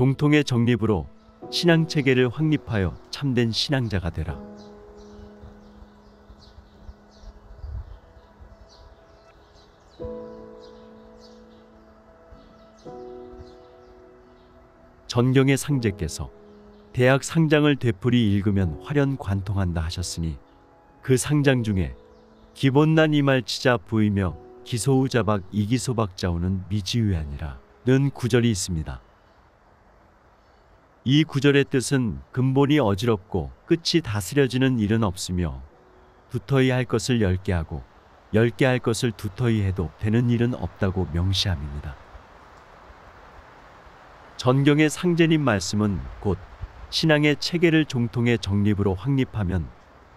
종통의 정립으로 신앙 체계를 확립하여 참된 신앙자가 되라. 전경의 상제께서 대학 상장을 되풀이 읽으면 화련 관통한다 하셨으니 그 상장 중에 기본난 이말치자 부이며 기소우자박 이기소박자오는 미지유아니라 는 구절이 있습니다. 이 구절의 뜻은 근본이 어지럽고 끝이 다스려지는 일은 없으며 두터이 할 것을 얇게 하고 얇게 할 것을 두터이 해도 되는 일은 없다고 명시함입니다. 전경의 상제님 말씀은 곧 신앙의 체계를 종통의 정립으로 확립하면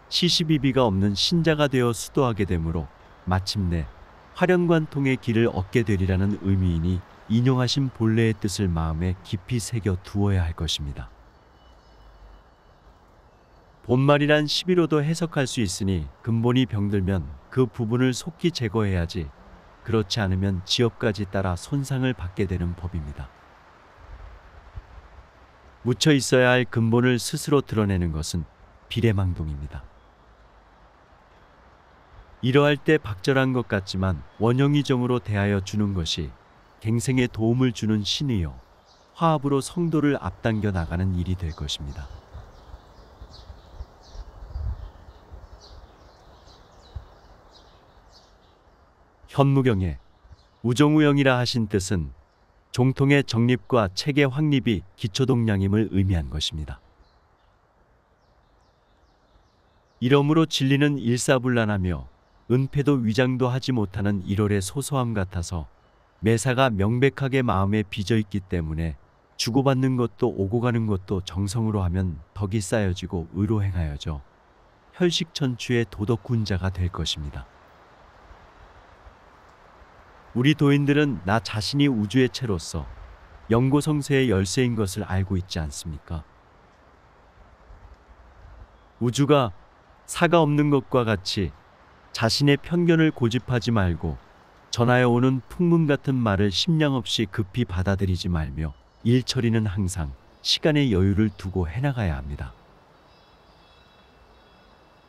시시비비가 없는 신자가 되어 수도하게 되므로 마침내 화련관통의 길을 얻게 되리라는 의미이니 인용하신 본래의 뜻을 마음에 깊이 새겨 두어야 할 것입니다. 본말이란 11호도 해석할 수 있으니 근본이 병들면 그 부분을 속히 제거해야지 그렇지 않으면 지엽까지 따라 손상을 받게 되는 법입니다. 묻혀 있어야 할 근본을 스스로 드러내는 것은 비례망동입니다. 이러할 때 박절한 것 같지만 원형이정으로 대하여 주는 것이 갱생에 도움을 주는 신이요 화합으로 성도를 앞당겨 나가는 일이 될 것입니다. 현무경에 우종우영이라 하신 뜻은 종통의 정립과 체계 확립이 기초동량임을 의미한 것입니다. 이러므로 진리는 일사불란하며 은폐도 위장도 하지 못하는 1월의 소소함 같아서 매사가 명백하게 마음에 빚어 있기 때문에 주고받는 것도 오고 가는 것도 정성으로 하면 덕이 쌓여지고 의로 행하여져 혈식천추의 도덕군자가 될 것입니다. 우리 도인들은 나 자신이 우주의 채로서 영고성세의 열쇠인 것을 알고 있지 않습니까? 우주가 사가 없는 것과 같이 자신의 편견을 고집하지 말고 전하여 오는 풍문 같은 말을 심량 없이 급히 받아들이지 말며 일 처리는 항상 시간의 여유를 두고 해나가야 합니다.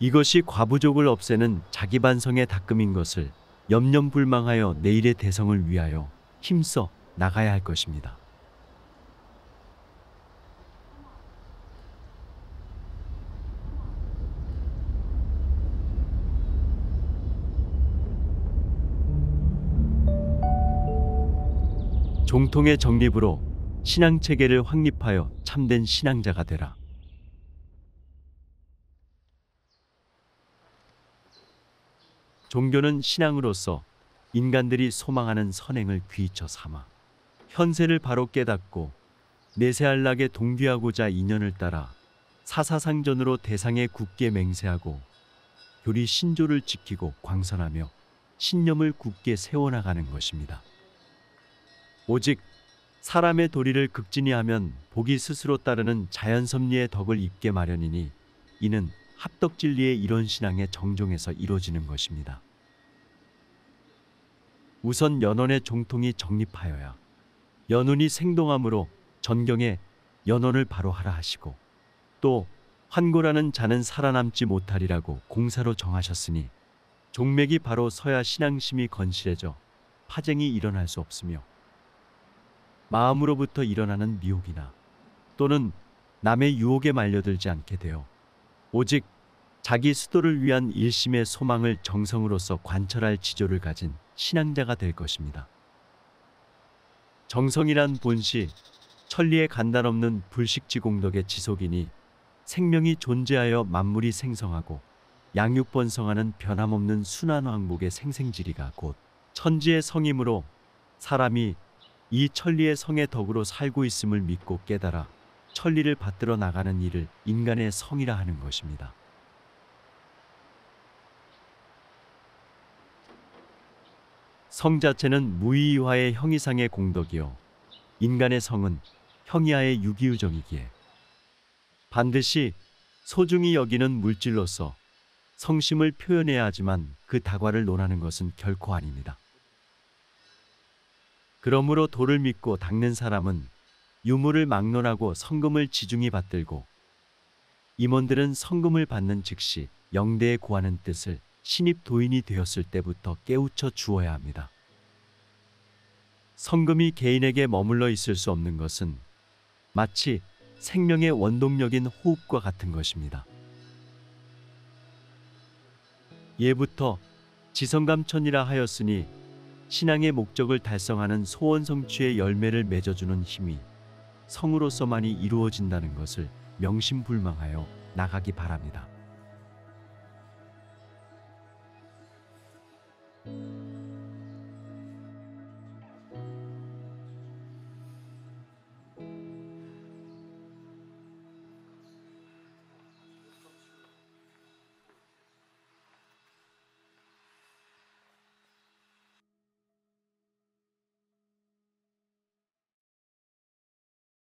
이것이 과부족을 없애는 자기 반성의 닦음인 것을 염려불망하여 내일의 대성을 위하여 힘써 나가야 할 것입니다. 종통의 정립으로 신앙 체계를 확립하여 참된 신앙자가 되라. 종교는 신앙으로서 인간들이 소망하는 선행을 귀처 삼아 현세를 바로 깨닫고 내세한락에 동귀하고자 인연을 따라 사사상전으로 대상에 굳게 맹세하고 교리 신조를 지키고 광선하며 신념을 굳게 세워나가는 것입니다. 오직 사람의 도리를 극진히 하면 복이 스스로 따르는 자연 섭리의 덕을 입게 마련이니 이는 합덕 진리의 이론 신앙의 정종에서 이루어지는 것입니다. 우선 연원의 종통이 정립하여야 연운이 생동함으로 전경에 연원을 바로 하라 하시고 또 환고라는 자는 살아남지 못하리라고 공사로 정하셨으니 종맥이 바로 서야 신앙심이 건실해져 파쟁이 일어날 수 없으며 마음으로부터 일어나는 미혹이나 또는 남의 유혹에 말려들지 않게 되어 오직 자기 수도를 위한 일심의 소망을 정성으로서 관철할 지조를 가진 신앙자가 될 것입니다. 정성이란 본시 천리에 간단없는 불식지 공덕의 지속이니 생명이 존재하여 만물이 생성하고 양육번성하는 변함없는 순환왕복의 생생지리가 곧 천지의 성이므로 사람이 이 천리의 성의 덕으로 살고 있음을 믿고 깨달아 천리를 받들어 나가는 일을 인간의 성이라 하는 것입니다. 성 자체는 무의화의 형이상의 공덕이요 인간의 성은 형이하의 유기유정이기에 반드시 소중히 여기는 물질로서 성심을 표현해야 하지만 그 다과를 논하는 것은 결코 아닙니다. 그러므로 도를 믿고 닦는 사람은 유물을 막론하고 성금을 지중히 받들고 임원들은 성금을 받는 즉시 영대에 구하는 뜻을 신입 도인이 되었을 때부터 깨우쳐 주어야 합니다. 성금이 개인에게 머물러 있을 수 없는 것은 마치 생명의 원동력인 호흡과 같은 것입니다. 예부터 지성감천이라 하였으니 신앙의 목적을 달성하는 소원 성취의 열매를 맺어주는 힘이 성으로서만이 이루어진다는 것을 명심불망하여 나가기 바랍니다.